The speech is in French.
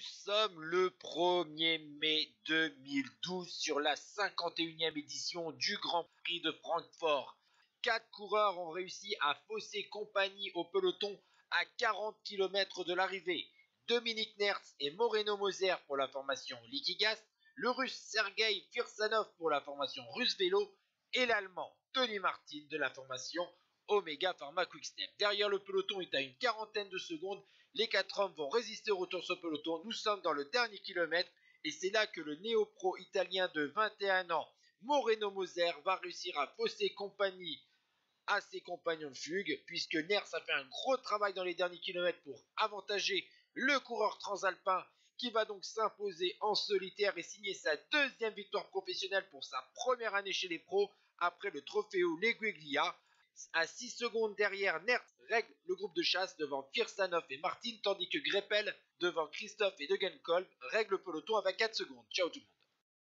sommes le 1er mai 2012 sur la 51e édition du Grand Prix de Francfort. Quatre coureurs ont réussi à fausser compagnie au peloton à 40 km de l'arrivée. Dominique Nertz et Moreno Moser pour la formation Liquigas, le russe Sergei Firsanov pour la formation Russe Vélo et l'allemand Tony Martin de la formation Omega Pharma Quickstep. Derrière le peloton est à une quarantaine de secondes. Les quatre hommes vont résister au retour sur le peloton. Nous sommes dans le dernier kilomètre et c'est là que le néo-pro italien de 21 ans, Moreno Moser, va réussir à fausser compagnie à ses compagnons de fugue, puisque Ners a fait un gros travail dans les derniers kilomètres pour avantager le coureur transalpin qui va donc s'imposer en solitaire et signer sa deuxième victoire professionnelle pour sa première année chez les pros après le Trofeo Leguiglia. À 6 secondes derrière, Nertz règle le groupe de chasse devant Firsanov et Martin, tandis que Greppel, devant Christophe et Degenkolb, règle le peloton avec 4 secondes. Ciao tout le monde